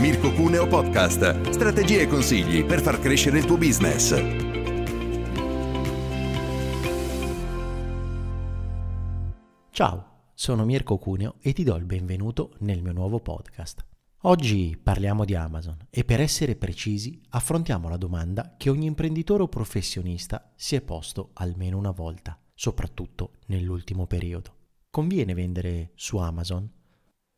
Mirko Cuneo Podcast. Strategie e consigli per far crescere il tuo business. Ciao, sono Mirko Cuneo e ti do il benvenuto nel mio nuovo podcast. Oggi parliamo di Amazon e per essere precisi affrontiamo la domanda che ogni imprenditore o professionista si è posto almeno una volta, soprattutto nell'ultimo periodo. Conviene vendere su Amazon?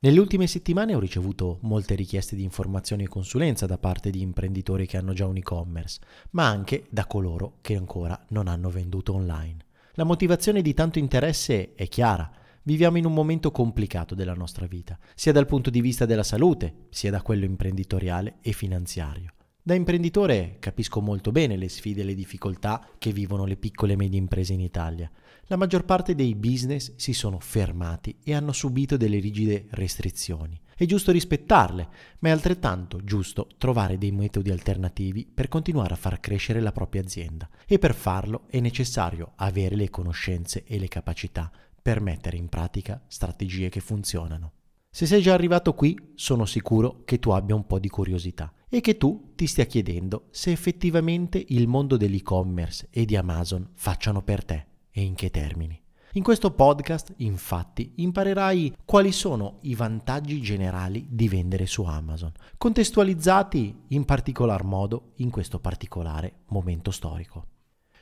Nelle ultime settimane ho ricevuto molte richieste di informazioni e consulenza da parte di imprenditori che hanno già un e-commerce, ma anche da coloro che ancora non hanno venduto online. La motivazione di tanto interesse è chiara. Viviamo in un momento complicato della nostra vita, sia dal punto di vista della salute, sia da quello imprenditoriale e finanziario. Da imprenditore capisco molto bene le sfide e le difficoltà che vivono le piccole e medie imprese in Italia. La maggior parte dei business si sono fermati e hanno subito delle rigide restrizioni. È giusto rispettarle, ma è altrettanto giusto trovare dei metodi alternativi per continuare a far crescere la propria azienda e per farlo è necessario avere le conoscenze e le capacità per mettere in pratica strategie che funzionano. Se sei già arrivato qui, sono sicuro che tu abbia un po' di curiosità e che tu ti stia chiedendo se effettivamente il mondo dell'e-commerce e di Amazon facciano per te e in che termini. In questo podcast, infatti, imparerai quali sono i vantaggi generali di vendere su Amazon, contestualizzati in particolar modo in questo particolare momento storico.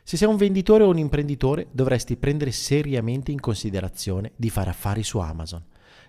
Se sei un venditore o un imprenditore, dovresti prendere seriamente in considerazione di fare affari su Amazon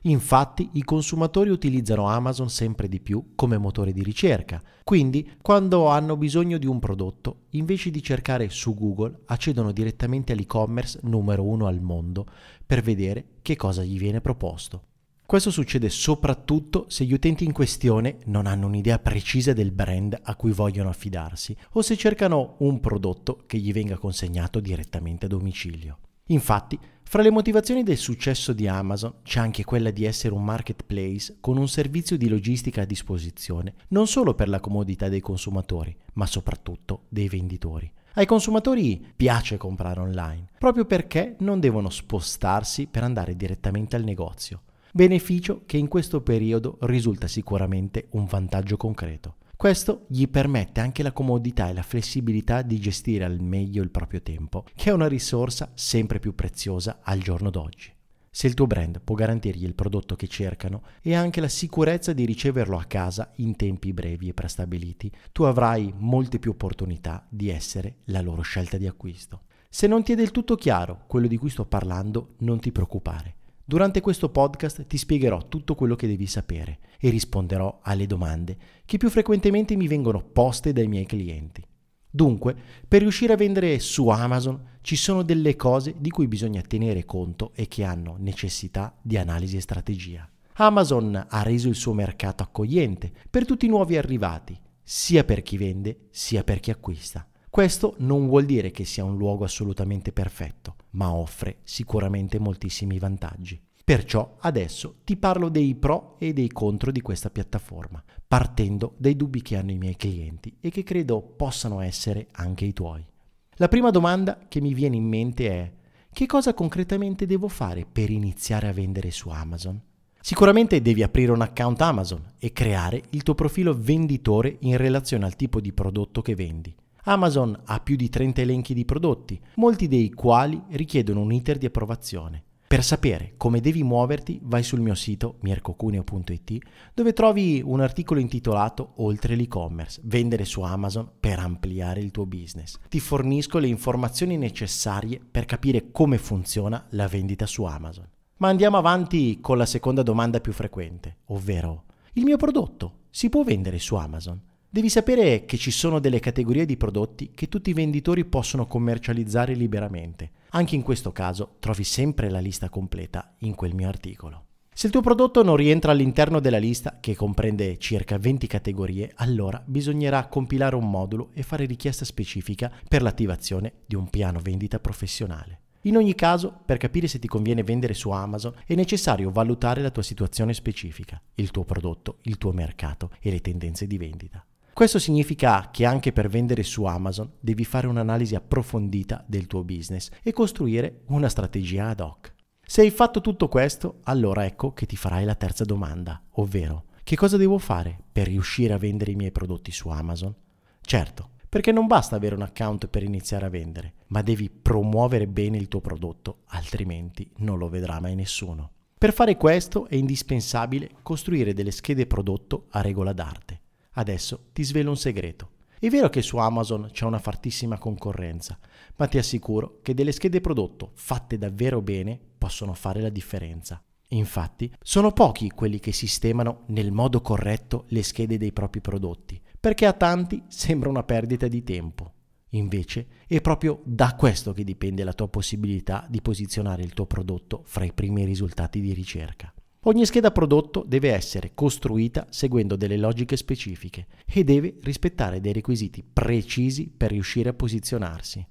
Infatti i consumatori utilizzano Amazon sempre di più come motore di ricerca, quindi quando hanno bisogno di un prodotto, invece di cercare su Google, accedono direttamente all'e-commerce numero uno al mondo per vedere che cosa gli viene proposto. Questo succede soprattutto se gli utenti in questione non hanno un'idea precisa del brand a cui vogliono affidarsi o se cercano un prodotto che gli venga consegnato direttamente a domicilio. Infatti, fra le motivazioni del successo di Amazon c'è anche quella di essere un marketplace con un servizio di logistica a disposizione, non solo per la comodità dei consumatori, ma soprattutto dei venditori. Ai consumatori piace comprare online, proprio perché non devono spostarsi per andare direttamente al negozio. Beneficio che in questo periodo risulta sicuramente un vantaggio concreto. Questo gli permette anche la comodità e la flessibilità di gestire al meglio il proprio tempo, che è una risorsa sempre più preziosa al giorno d'oggi. Se il tuo brand può garantirgli il prodotto che cercano e anche la sicurezza di riceverlo a casa in tempi brevi e prestabiliti, tu avrai molte più opportunità di essere la loro scelta di acquisto. Se non ti è del tutto chiaro quello di cui sto parlando, non ti preoccupare. Durante questo podcast ti spiegherò tutto quello che devi sapere e risponderò alle domande che più frequentemente mi vengono poste dai miei clienti. Dunque, per riuscire a vendere su Amazon ci sono delle cose di cui bisogna tenere conto e che hanno necessità di analisi e strategia. Amazon ha reso il suo mercato accogliente per tutti i nuovi arrivati, sia per chi vende sia per chi acquista. Questo non vuol dire che sia un luogo assolutamente perfetto, ma offre sicuramente moltissimi vantaggi. Perciò adesso ti parlo dei pro e dei contro di questa piattaforma, partendo dai dubbi che hanno i miei clienti e che credo possano essere anche i tuoi. La prima domanda che mi viene in mente è che cosa concretamente devo fare per iniziare a vendere su Amazon? Sicuramente devi aprire un account Amazon e creare il tuo profilo venditore in relazione al tipo di prodotto che vendi. Amazon ha più di 30 elenchi di prodotti, molti dei quali richiedono un iter di approvazione. Per sapere come devi muoverti vai sul mio sito mircocuneo.it dove trovi un articolo intitolato Oltre l'e-commerce, vendere su Amazon per ampliare il tuo business. Ti fornisco le informazioni necessarie per capire come funziona la vendita su Amazon. Ma andiamo avanti con la seconda domanda più frequente, ovvero il mio prodotto si può vendere su Amazon? Devi sapere che ci sono delle categorie di prodotti che tutti i venditori possono commercializzare liberamente. Anche in questo caso trovi sempre la lista completa in quel mio articolo. Se il tuo prodotto non rientra all'interno della lista, che comprende circa 20 categorie, allora bisognerà compilare un modulo e fare richiesta specifica per l'attivazione di un piano vendita professionale. In ogni caso, per capire se ti conviene vendere su Amazon, è necessario valutare la tua situazione specifica, il tuo prodotto, il tuo mercato e le tendenze di vendita. Questo significa che anche per vendere su Amazon devi fare un'analisi approfondita del tuo business e costruire una strategia ad hoc. Se hai fatto tutto questo, allora ecco che ti farai la terza domanda, ovvero che cosa devo fare per riuscire a vendere i miei prodotti su Amazon? Certo, perché non basta avere un account per iniziare a vendere, ma devi promuovere bene il tuo prodotto, altrimenti non lo vedrà mai nessuno. Per fare questo è indispensabile costruire delle schede prodotto a regola d'arte. Adesso ti svelo un segreto. È vero che su Amazon c'è una fortissima concorrenza, ma ti assicuro che delle schede prodotto fatte davvero bene possono fare la differenza. Infatti, sono pochi quelli che sistemano nel modo corretto le schede dei propri prodotti, perché a tanti sembra una perdita di tempo. Invece è proprio da questo che dipende la tua possibilità di posizionare il tuo prodotto fra i primi risultati di ricerca. Ogni scheda prodotto deve essere costruita seguendo delle logiche specifiche e deve rispettare dei requisiti precisi per riuscire a posizionarsi.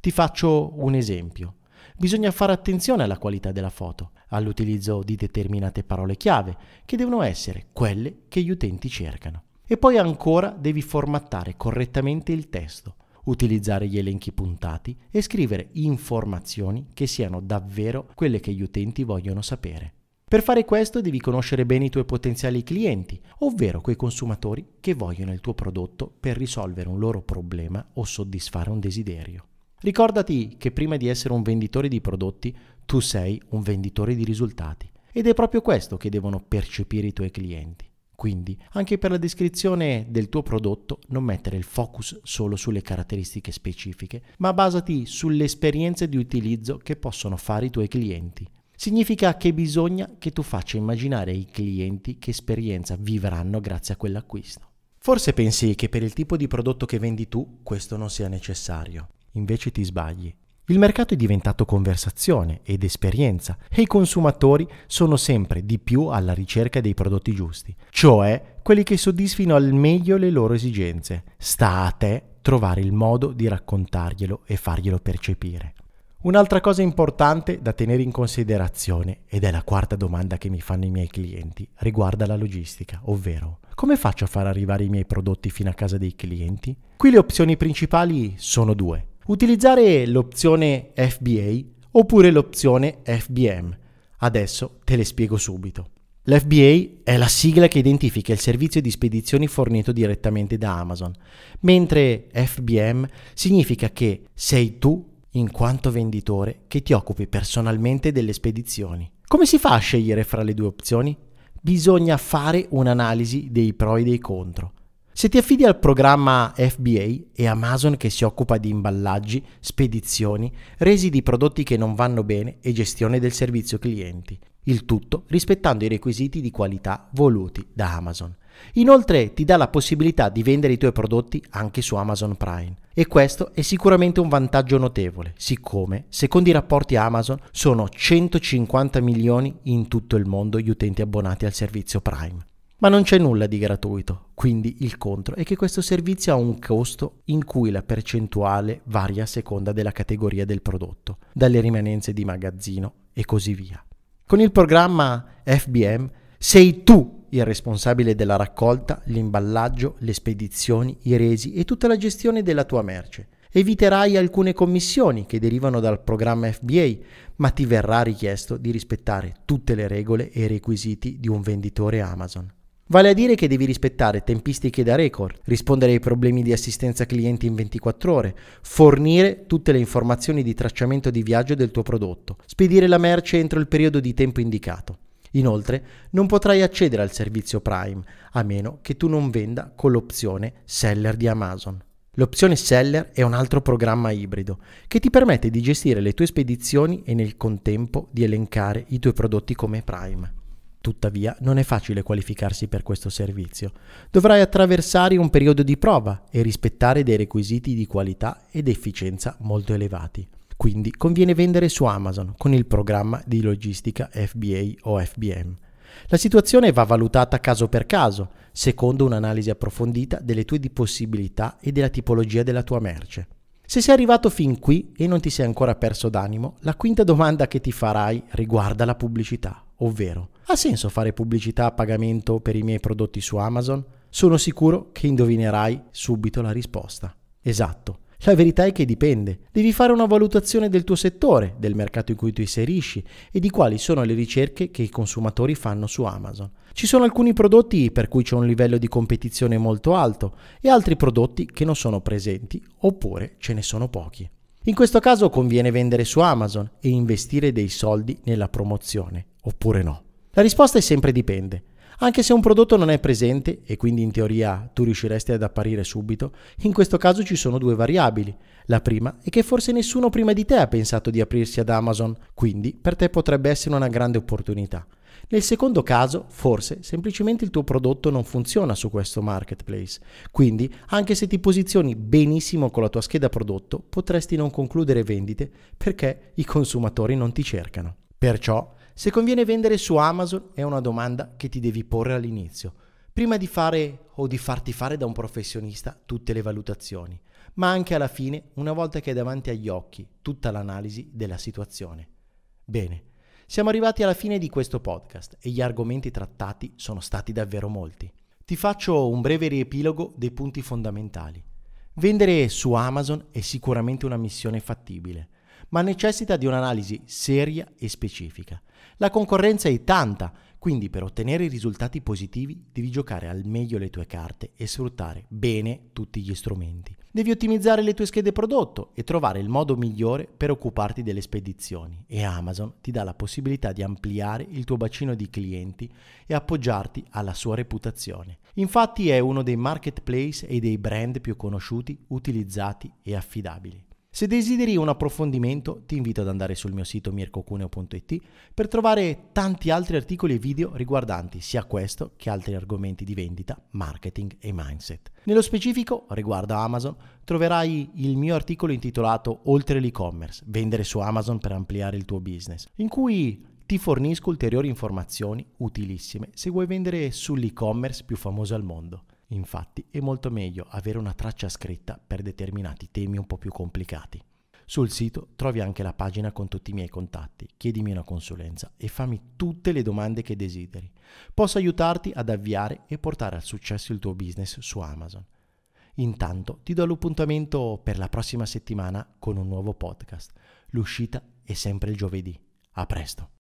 Ti faccio un esempio. Bisogna fare attenzione alla qualità della foto, all'utilizzo di determinate parole chiave, che devono essere quelle che gli utenti cercano. E poi ancora devi formattare correttamente il testo, utilizzare gli elenchi puntati e scrivere informazioni che siano davvero quelle che gli utenti vogliono sapere. Per fare questo devi conoscere bene i tuoi potenziali clienti, ovvero quei consumatori che vogliono il tuo prodotto per risolvere un loro problema o soddisfare un desiderio. Ricordati che prima di essere un venditore di prodotti, tu sei un venditore di risultati ed è proprio questo che devono percepire i tuoi clienti. Quindi, anche per la descrizione del tuo prodotto, non mettere il focus solo sulle caratteristiche specifiche, ma basati sulle esperienze di utilizzo che possono fare i tuoi clienti. Significa che bisogna che tu faccia immaginare ai clienti che esperienza vivranno grazie a quell'acquisto. Forse pensi che per il tipo di prodotto che vendi tu questo non sia necessario, invece ti sbagli. Il mercato è diventato conversazione ed esperienza e i consumatori sono sempre di più alla ricerca dei prodotti giusti, cioè quelli che soddisfino al meglio le loro esigenze. Sta a te trovare il modo di raccontarglielo e farglielo percepire. Un'altra cosa importante da tenere in considerazione, ed è la quarta domanda che mi fanno i miei clienti, riguarda la logistica, ovvero come faccio a far arrivare i miei prodotti fino a casa dei clienti? Qui le opzioni principali sono due utilizzare l'opzione FBA oppure l'opzione FBM. Adesso te le spiego subito. L'FBA è la sigla che identifica il servizio di spedizioni fornito direttamente da Amazon, mentre FBM significa che sei tu, in quanto venditore, che ti occupi personalmente delle spedizioni. Come si fa a scegliere fra le due opzioni? Bisogna fare un'analisi dei pro e dei contro. Se ti affidi al programma FBA è Amazon che si occupa di imballaggi, spedizioni, resi di prodotti che non vanno bene e gestione del servizio clienti, il tutto rispettando i requisiti di qualità voluti da Amazon. Inoltre ti dà la possibilità di vendere i tuoi prodotti anche su Amazon Prime e questo è sicuramente un vantaggio notevole, siccome, secondo i rapporti Amazon, sono 150 milioni in tutto il mondo gli utenti abbonati al servizio Prime. Ma non c'è nulla di gratuito, quindi il contro è che questo servizio ha un costo in cui la percentuale varia a seconda della categoria del prodotto, dalle rimanenze di magazzino e così via. Con il programma FBM sei tu il responsabile della raccolta, l'imballaggio, le spedizioni, i resi e tutta la gestione della tua merce. Eviterai alcune commissioni che derivano dal programma FBA, ma ti verrà richiesto di rispettare tutte le regole e i requisiti di un venditore Amazon. Vale a dire che devi rispettare tempistiche da record, rispondere ai problemi di assistenza clienti in 24 ore, fornire tutte le informazioni di tracciamento di viaggio del tuo prodotto, spedire la merce entro il periodo di tempo indicato. Inoltre, non potrai accedere al servizio Prime a meno che tu non venda con l'opzione Seller di Amazon. L'opzione Seller è un altro programma ibrido che ti permette di gestire le tue spedizioni e nel contempo di elencare i tuoi prodotti come Prime. Tuttavia non è facile qualificarsi per questo servizio. Dovrai attraversare un periodo di prova e rispettare dei requisiti di qualità ed efficienza molto elevati. Quindi conviene vendere su Amazon con il programma di logistica FBA o FBM. La situazione va valutata caso per caso, secondo un'analisi approfondita delle tue possibilità e della tipologia della tua merce. Se sei arrivato fin qui e non ti sei ancora perso d'animo, la quinta domanda che ti farai riguarda la pubblicità, ovvero ha senso fare pubblicità a pagamento per i miei prodotti su Amazon? Sono sicuro che indovinerai subito la risposta. Esatto. La verità è che dipende. Devi fare una valutazione del tuo settore, del mercato in cui tu inserisci e di quali sono le ricerche che i consumatori fanno su Amazon. Ci sono alcuni prodotti per cui c'è un livello di competizione molto alto e altri prodotti che non sono presenti oppure ce ne sono pochi. In questo caso conviene vendere su Amazon e investire dei soldi nella promozione, oppure no. La risposta è sempre dipende. Anche se un prodotto non è presente e quindi in teoria tu riusciresti ad apparire subito, in questo caso ci sono due variabili. La prima è che forse nessuno prima di te ha pensato di aprirsi ad Amazon, quindi per te potrebbe essere una grande opportunità. Nel secondo caso, forse semplicemente il tuo prodotto non funziona su questo marketplace. Quindi, anche se ti posizioni benissimo con la tua scheda prodotto, potresti non concludere vendite perché i consumatori non ti cercano. Perciò, se conviene vendere su Amazon è una domanda che ti devi porre all'inizio, prima di fare o di farti fare da un professionista tutte le valutazioni, ma anche alla fine, una volta che hai davanti agli occhi tutta l'analisi della situazione. Bene, siamo arrivati alla fine di questo podcast e gli argomenti trattati sono stati davvero molti. Ti faccio un breve riepilogo dei punti fondamentali. Vendere su Amazon è sicuramente una missione fattibile, ma necessita di un'analisi seria e specifica. La concorrenza è tanta, quindi per ottenere risultati positivi devi giocare al meglio le tue carte e sfruttare bene tutti gli strumenti. Devi ottimizzare le tue schede prodotto e trovare il modo migliore per occuparti delle spedizioni e Amazon ti dà la possibilità di ampliare il tuo bacino di clienti e appoggiarti alla sua reputazione. Infatti è uno dei marketplace e dei brand più conosciuti, utilizzati e affidabili. Se desideri un approfondimento ti invito ad andare sul mio sito mircocuneo.it per trovare tanti altri articoli e video riguardanti sia questo che altri argomenti di vendita, marketing e mindset. Nello specifico, riguardo Amazon, troverai il mio articolo intitolato Oltre l'e-commerce, vendere su Amazon per ampliare il tuo business, in cui ti fornisco ulteriori informazioni utilissime se vuoi vendere sull'e-commerce più famoso al mondo. Infatti è molto meglio avere una traccia scritta per determinati temi un po' più complicati. Sul sito trovi anche la pagina con tutti i miei contatti, chiedimi una consulenza e fammi tutte le domande che desideri. Posso aiutarti ad avviare e portare al successo il tuo business su Amazon. Intanto ti do l'appuntamento per la prossima settimana con un nuovo podcast. L'uscita è sempre il giovedì. A presto.